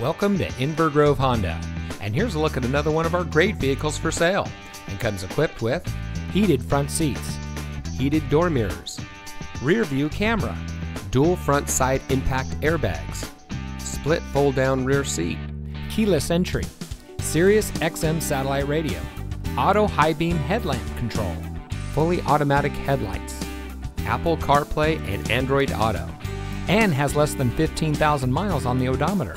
Welcome to Inver Grove Honda. And here's a look at another one of our great vehicles for sale. And comes equipped with heated front seats, heated door mirrors, rear view camera, dual front side impact airbags, split fold down rear seat, keyless entry, Sirius XM satellite radio, auto high beam headlamp control, fully automatic headlights, Apple CarPlay and Android Auto, and has less than 15,000 miles on the odometer.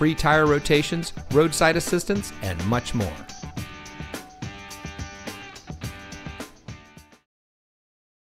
free tire rotations, roadside assistance, and much more.